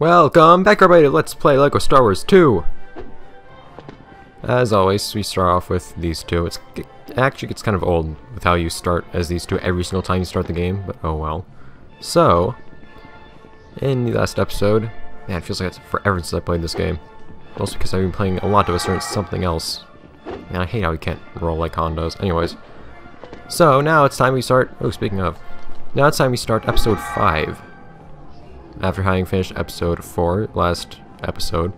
Welcome back everybody to Let's Play LEGO Star Wars 2! As always, we start off with these two. It's, it actually gets kind of old with how you start as these two every single time you start the game, but oh well. So, in the last episode, man, it feels like it's forever since I played this game. Mostly because I've been playing a lot of a certain something else. Man, I hate how we can't roll like Han does. Anyways, so now it's time we start, oh speaking of, now it's time we start episode 5 after having finished episode 4 last episode.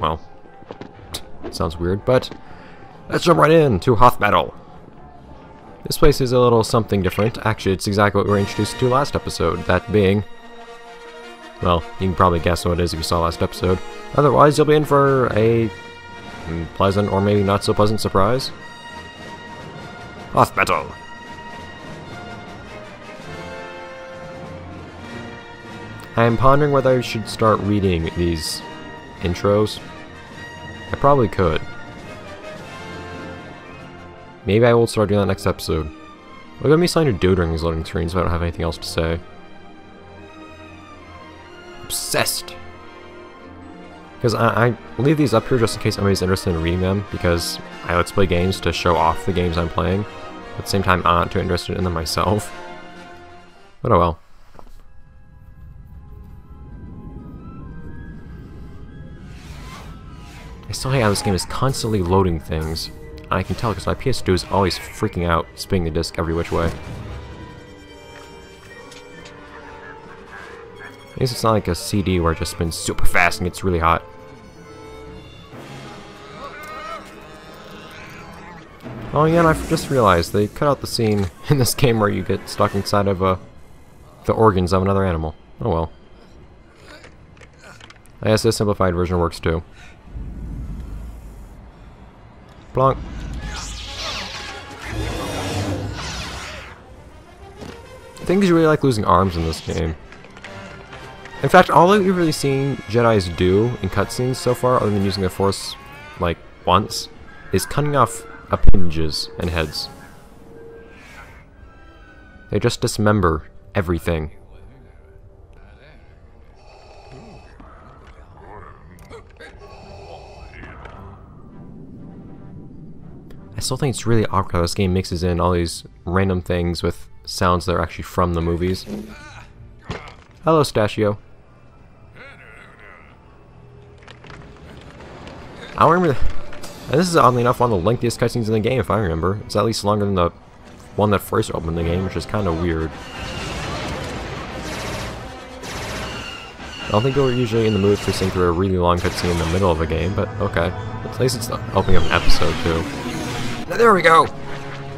Well, sounds weird, but let's jump right in to Hoth Battle. This place is a little something different. Actually, it's exactly what we were introduced to last episode, that being... Well, you can probably guess what it is if you saw last episode. Otherwise, you'll be in for a pleasant or maybe not so pleasant surprise. Hoth Battle! I am pondering whether I should start reading these intros. I probably could. Maybe I will start doing that next episode. Look at me starting to do during these loading screens if I don't have anything else to say. Obsessed! Because I, I leave these up here just in case anybody's interested in reading them, because I let's play games to show off the games I'm playing. At the same time, I'm not too interested in them myself. But oh well. Still hate how this game is constantly loading things. I can tell because my PS2 is always freaking out, spinning the disc every which way. At least it's not like a CD where it just spins super fast and gets really hot. Oh yeah, and I just realized they cut out the scene in this game where you get stuck inside of uh, the organs of another animal. Oh well. I guess this simplified version works too. Blanc. I think you really like losing arms in this game. In fact, all that you've really seen Jedi's do in cutscenes so far, other than using the Force, like, once, is cutting off appendages and heads. They just dismember everything. Still think it's really awkward how this game mixes in all these random things with sounds that are actually from the movies. Hello, Stachio. I remember... this is oddly enough one of the lengthiest cutscenes in the game, if I remember. It's at least longer than the one that first opened the game, which is kind of weird. I don't think we're usually in the mood for seeing through a really long cutscene in the middle of a game, but okay. At least it's the opening of an episode, too. There we go!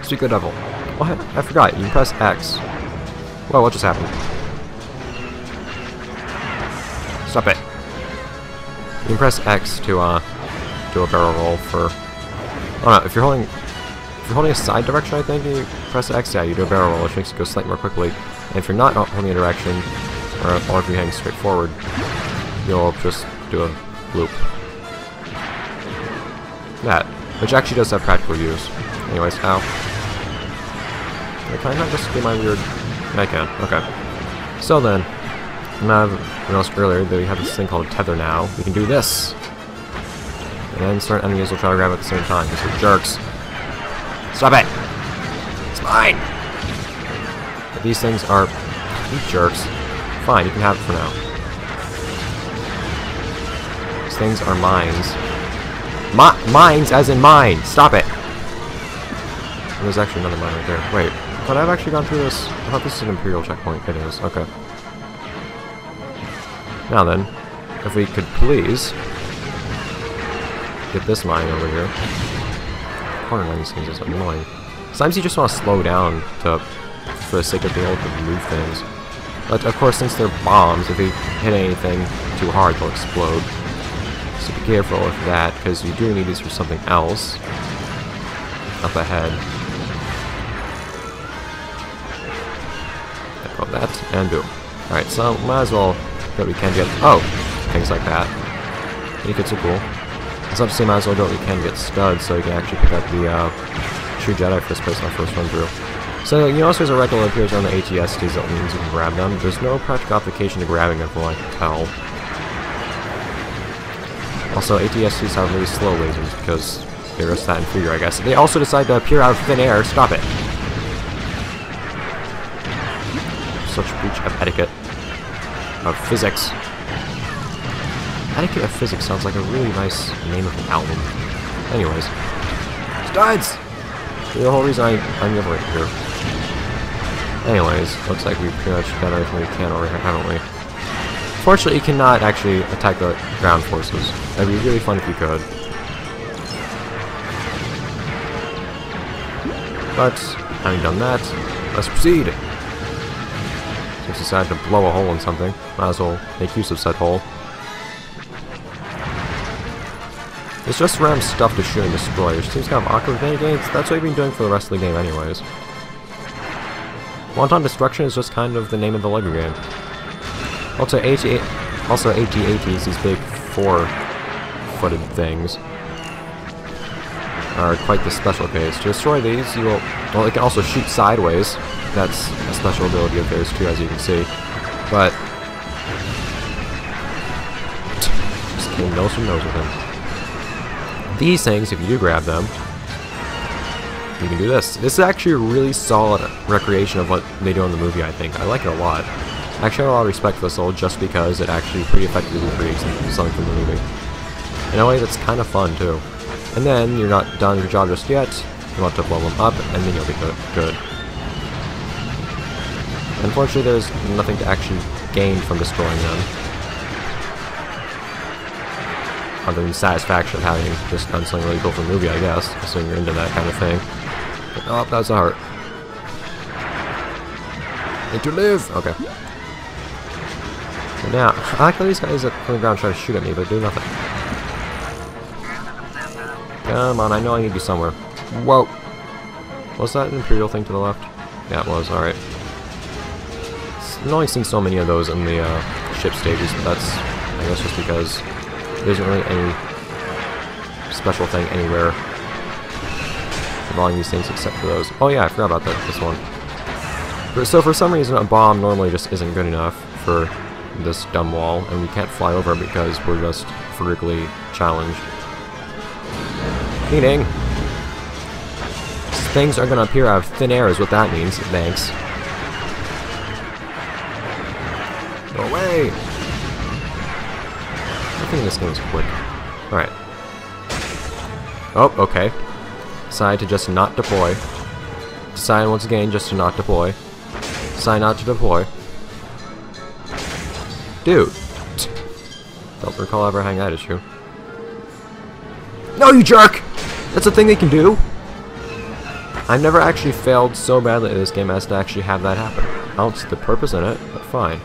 Speak the devil. What? I forgot. You can press X. Whoa, what just happened? Stop it. You can press X to, uh, do a barrel roll for... Oh no, if you're holding... If you're holding a side direction, I think, you press X, yeah, you do a barrel roll, which makes it go slightly more quickly. And if you're not holding a direction, or, or if you're heading straight forward, you'll just do a loop. That. Which actually does have practical use. Anyways, how? Can I not just do my weird... I can, okay. So then, now I noticed earlier that we have this thing called Tether now. We can do this! And then certain enemies will try to grab it at the same time, because they're jerks. Stop it! It's mine! But these things are... Jerks. Fine, you can have it for now. These things are mines. Mi mines as in mine! Stop it! There's actually another mine right there. Wait, but I've actually gone through this. I thought this is an Imperial checkpoint. It is, okay. Now then, if we could please get this mine over here. Cornering these things is annoying. Sometimes you just want to slow down to, for the sake of being able to move things. But of course, since they're bombs, if you hit anything too hard, they'll explode. So be careful with that, because you do need these for something else. Up ahead. Go that, and boom. Alright, so might as well that we can get. Oh! Things like that. Make it so cool. It's obviously might as well do what we can get studs, so you can actually pick up the uh, True Jedi first place on first run through. So, you notice there's a record appears on the ATSTs that means you can grab them. There's no practical application to grabbing them from what I can tell. Also, ATSTs have really slow lasers because they're just that inferior, I guess. They also decide to appear out of thin air. Stop it. Such breach of etiquette. Of physics. Etiquette of Physics sounds like a really nice name of an album. Anyways. Studs! The whole reason I, I'm never here. Anyways, looks like we've pretty much done everything we can over here, haven't we? Fortunately, you cannot actually attack the ground forces. That'd be really fun if you could. But, having done that, let's proceed! Just decided to blow a hole in something. Might as well make use of said hole. It's just random stuff to shoot and destroy, which seems kind of awkward with games. That's what you've been doing for the rest of the game anyways. Wanton Destruction is just kind of the name of the LEGO game. Also, AT also AT-ATs, these big four-footed things, are quite the special case. To destroy these, you will... Well, they can also shoot sideways. That's a special ability of theirs too, as you can see. But... Just kill nose from nose with him. These things, if you do grab them, you can do this. This is actually a really solid recreation of what they do in the movie, I think. I like it a lot. I actually have a lot of respect for this level just because it actually pretty effectively recreates something from the movie. In a way that's kind of fun, too. And then, you're not done your job just yet. You want to blow them up, and then you'll be good. Unfortunately, there's nothing to actually gain from destroying them. other than satisfaction of having just done something really cool for the movie, I guess, assuming you're into that kind of thing. But, oh, that's a heart. Need to live! Okay. Now, I like how these guys are on the ground trying to shoot at me, but do nothing. Come on, I know I need be somewhere. Whoa! Was that an Imperial thing to the left? Yeah, it was, alright. I've only seen so many of those in the uh, ship stages, but that's, I guess, just because there isn't really any special thing anywhere involving these things except for those. Oh yeah, I forgot about that, this one. So for some reason, a bomb normally just isn't good enough for this dumb wall, and we can't fly over because we're just vertically challenged. Meaning, things are going to appear out of thin air is what that means. Thanks. Go away! I think this game is quick. Alright. Oh, okay. Decide to just not deploy. Decide once again just to not deploy. Decide not to deploy. Dude! Don't recall ever having that issue. No, you jerk! That's a thing they can do! I've never actually failed so badly in this game as to actually have that happen. I don't see the purpose in it, but fine.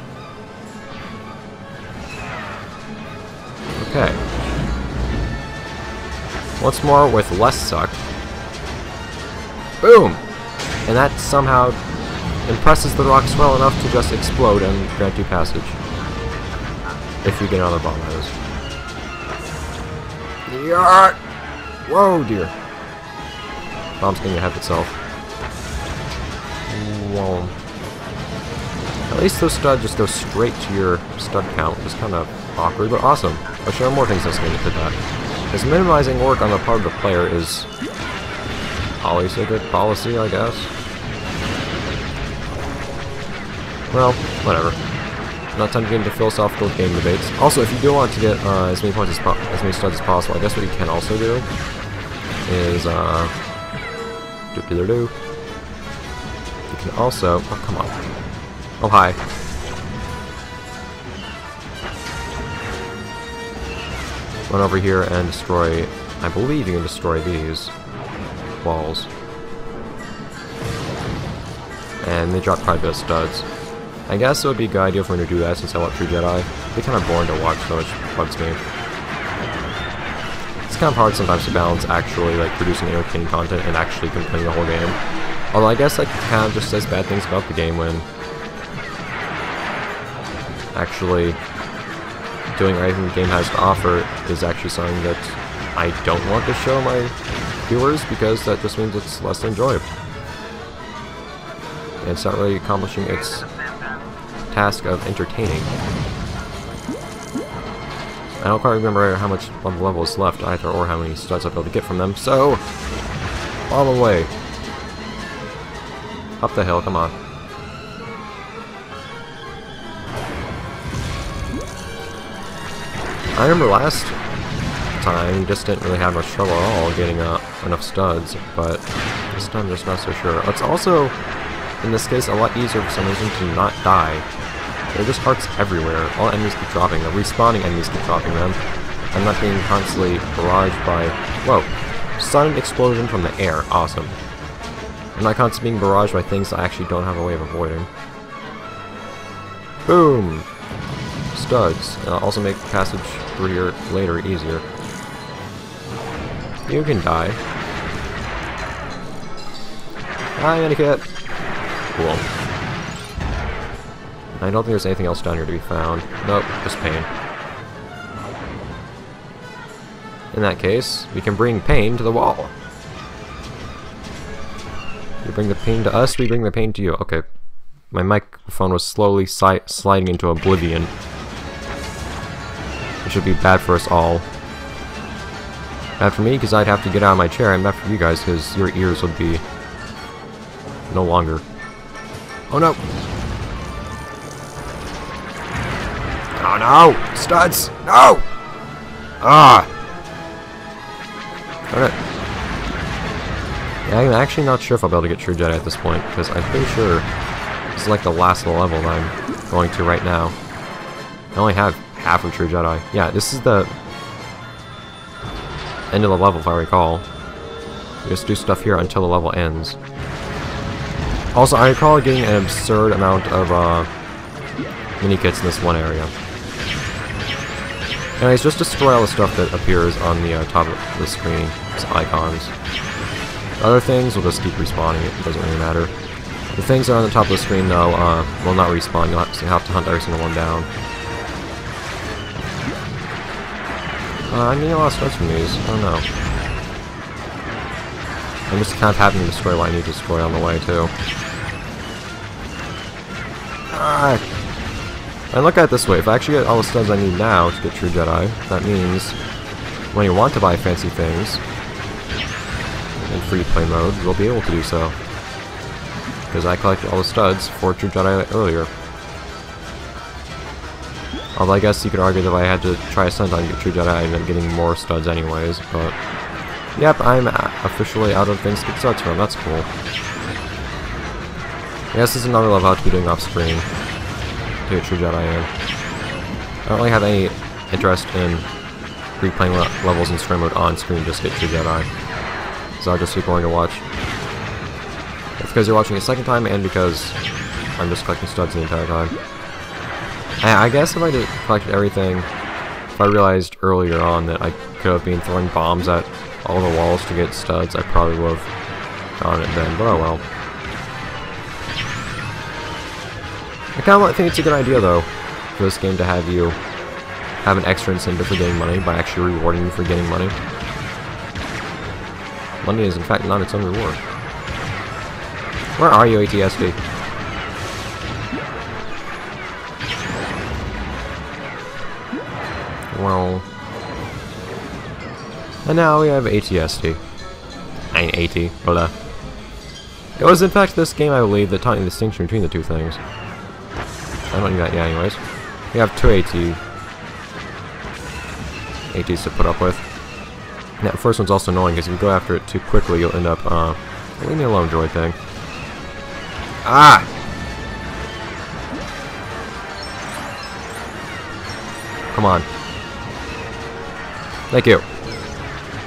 Okay. Once more with less suck. Boom! And that somehow impresses the rocks well enough to just explode and grant you passage. If you get another bomb, that is. Yeah! Whoa, dear. Bomb's ahead of itself. Whoa. At least those studs just go straight to your stud count. It's kind of awkward, but awesome. But there are more things that's going to put that. Because minimizing work on the part of the player is always a good policy, I guess. Well, whatever. Not time to get into philosophical game debates. Also, if you do want to get uh, as many points as, as many studs as possible, I guess what you can also do is uh, do do do. You can also. Oh, come on. Oh, hi. run over here and destroy, I believe you can destroy these walls. And they drop quite a bit of studs. I guess it would be a good idea for me to do that since I want True Jedi. They're kind of boring to watch, so it bugs me. It's kind of hard sometimes to balance actually like producing entertaining content and actually completing the whole game. Although I guess that kind of just says bad things about the game when actually doing everything the game has to offer is actually something that I don't want to show my viewers because that just means it's less enjoyable. And it's not really accomplishing its task of entertaining. I don't quite remember how much of the level is left either, or how many studs I'll be able to get from them, so... All the way. Up the hill, come on. I remember last time, just didn't really have much trouble at all getting uh, enough studs, but this time I'm just not so sure. It's also, in this case, a lot easier for some reason to not die. There are just hearts everywhere. All enemies keep dropping them. Respawning enemies keep dropping them. I'm not being constantly barraged by... Whoa. Sudden explosion from the air. Awesome. I'm not constantly being barraged by things I actually don't have a way of avoiding. Boom! Studs. I'll also make passage through here later easier. You can die. Hi, Etiquette! Cool. I don't think there's anything else down here to be found. Nope, just pain. In that case, we can bring pain to the wall. You bring the pain to us, we bring the pain to you. Okay. My microphone was slowly si sliding into oblivion. It should be bad for us all. Bad for me, because I'd have to get out of my chair, and bad for you guys, because your ears would be no longer. Oh no! Oh no! Studs! No! Ah! Alright. Yeah, I'm actually not sure if I'll be able to get True Jedi at this point, because I'm pretty sure this is like the last level that I'm going to right now. I only have half of True Jedi. Yeah, this is the end of the level, if I recall. You just do stuff here until the level ends. Also, I recall getting an absurd amount of uh, mini-kits in this one area. Anyways, just destroy all the stuff that appears on the uh, top of the screen, icons. The other things will just keep respawning, it doesn't really matter. The things that are on the top of the screen, though, uh, will not respawn, you'll have to hunt every single one down. Uh, I'm getting a lot of studs from these. I don't know. I'm just kind of having to destroy what I need to destroy on the way, too. Ah! And look at it this way, if I actually get all the studs I need now to get True Jedi, that means when you want to buy fancy things in free-play mode, you'll be able to do so. Because I collected all the studs for True Jedi earlier. Although I guess you could argue that if I had to try a and get True Jedi, I'd end up getting more studs anyways, but... Yep, I'm officially out of things to get studs from, that's cool. I guess this is another level I'll to be doing off-screen get True Jedi in. I don't really have any interest in replaying le levels in story mode on-screen just to get True Jedi. So I'll just keep going to watch. It's because you're watching a second time and because I'm just collecting studs the entire time. I, I guess if I did collected everything, if I realized earlier on that I could have been throwing bombs at all the walls to get studs, I probably would have done it then, but oh well. I kind of think it's a good idea, though, for this game to have you have an extra incentive for getting money by actually rewarding you for getting money. Money is, in fact, not its own reward. Where are you, ATST? Well... And now we have ATST. I mean, AT, uh... It was in fact this game, I believe, that taught me the distinction between the two things. I don't need that yet anyways. We have two AT... ATs to put up with. That first one's also annoying, because if you go after it too quickly, you'll end up, uh... Leave me alone, droid thing. Ah! Come on. Thank you.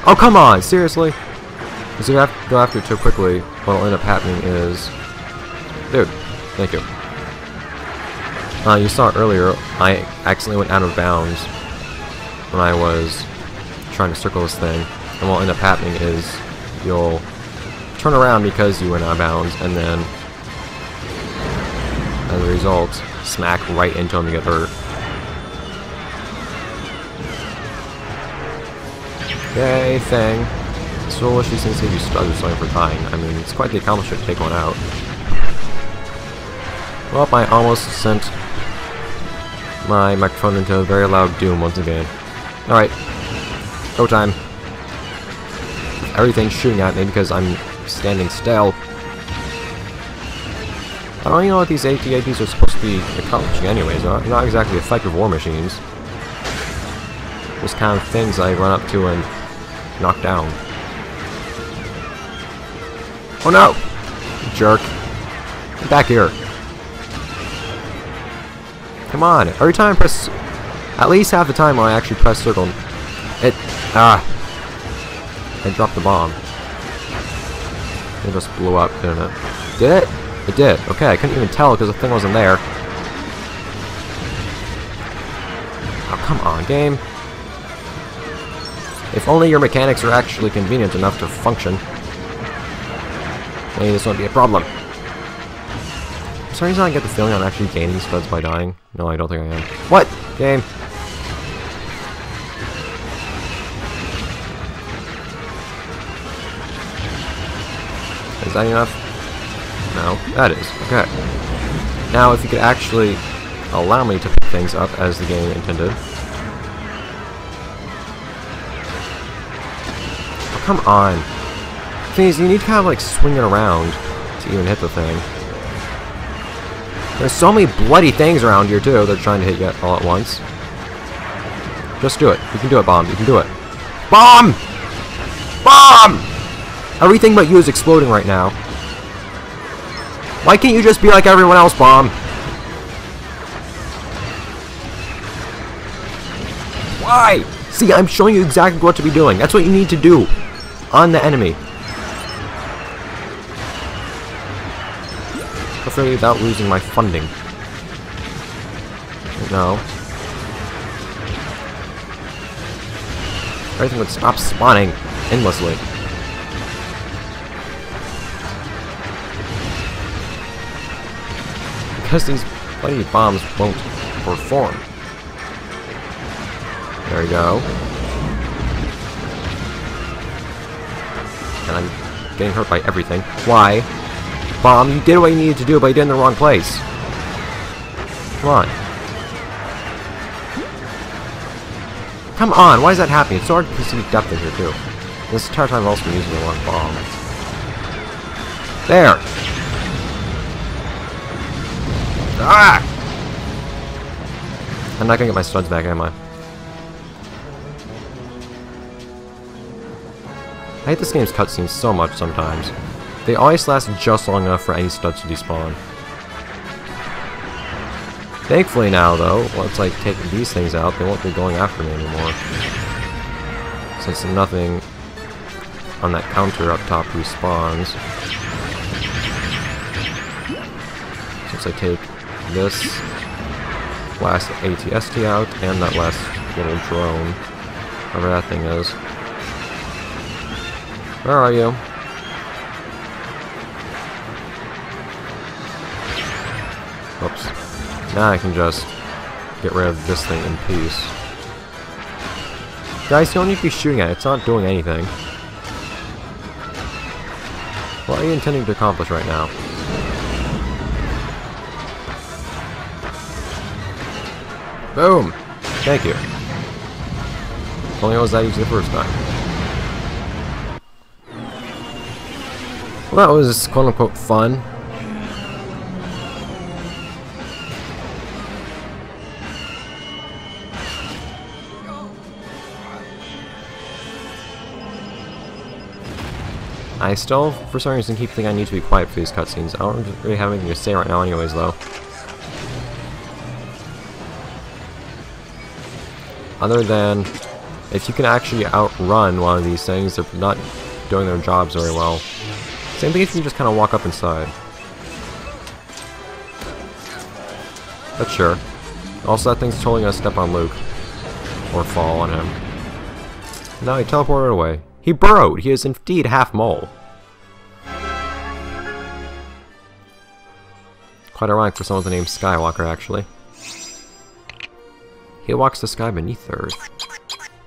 Oh, come on! Seriously? Because if you have to go after it too quickly, what'll end up happening is... Dude, thank you. Uh, you saw earlier, I accidentally went out of bounds when I was trying to circle this thing. And what'll end up happening is you'll turn around because you went out of bounds, and then as a result, smack right into him and get hurt. Yay, Fang. So wish these things give you studs or something for dying. I mean, it's quite the accomplishment to take one out. Well, I almost sent my microphone into a very loud doom once again. Alright. Go time. Everything's shooting at me because I'm standing still. I don't even know what these AT-ATs are supposed to be accomplishing anyways. They're not, not exactly effective war machines. Just kind of things I run up to and knock down. Oh no! Jerk. Get back here. Come on. Every time I press... At least half the time when I actually press circle, it... Ah. I dropped the bomb. It just blew up, didn't it? Did it? It did. Okay, I couldn't even tell because the thing wasn't there. Oh, come on, game. If only your mechanics are actually convenient enough to function. Maybe this won't be a problem. For some reason I get the feeling I'm actually gaining studs by dying. No, I don't think I am. What? Game. Is that enough? No, that is. Okay. Now, if you could actually allow me to pick things up as the game intended. Oh, come on. Is, you need to kind of like swing it around to even hit the thing. There's so many bloody things around here too they're trying to hit you all at once. Just do it. You can do it, Bomb. You can do it. Bomb! Bomb! Everything but you is exploding right now. Why can't you just be like everyone else, Bomb? Why? See, I'm showing you exactly what to be doing. That's what you need to do on the enemy. Preferably without losing my funding. No. Everything would stop spawning endlessly. Because these bloody bombs won't perform. There we go. And I'm getting hurt by everything. Why? Bomb, you did what you needed to do, but you did it in the wrong place. Come on. Come on, why is that happening? It's so hard to see depth in here, too. This entire time I've also been using the wrong bomb. There! Ah! I'm not gonna get my studs back, am I? I hate this game's cutscenes so much sometimes. They always last just long enough for any studs to despawn. Thankfully now, though, once I take these things out, they won't be going after me anymore. Since nothing on that counter up top respawns. Since I take this last ATST out and that last little drone, whatever that thing is. Where are you? Oops. Now I can just get rid of this thing in peace. Guys, you don't need to be shooting at it. It's not doing anything. What are you intending to accomplish right now? Boom! Thank you. Only I was that easy the first time. Well, that was quote-unquote fun. I still, for some reason, keep thinking I need to be quiet for these cutscenes. I don't really have anything to say right now anyways, though. Other than, if you can actually outrun one of these things, they're not doing their jobs very well. Same thing if you just kind of walk up inside. But sure. Also, that thing's totally gonna step on Luke. Or fall on him. Now he teleported away. He burrowed! He is indeed half mole. Quite ironic for someone with the name Skywalker, actually. He walks the sky beneath earth.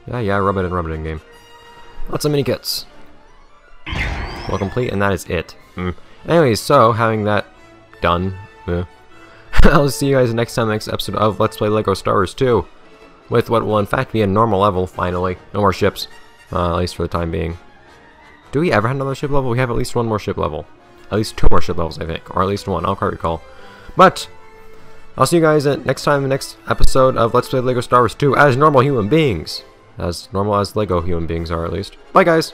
Yeah, yeah, rub it in, rub it in game. Lots of mini kits. Well complete, and that is it. Mm. Anyways, so, having that done, eh, I'll see you guys next time next episode of Let's Play LEGO Star Wars 2. with what will in fact be a normal level, finally. No more ships, uh, at least for the time being. Do we ever have another ship level? We have at least one more ship level. At least two more ship levels, I think. Or at least one, I don't recall. But, I'll see you guys next time next episode of Let's Play LEGO Star Wars 2 as normal human beings. As normal as LEGO human beings are, at least. Bye, guys!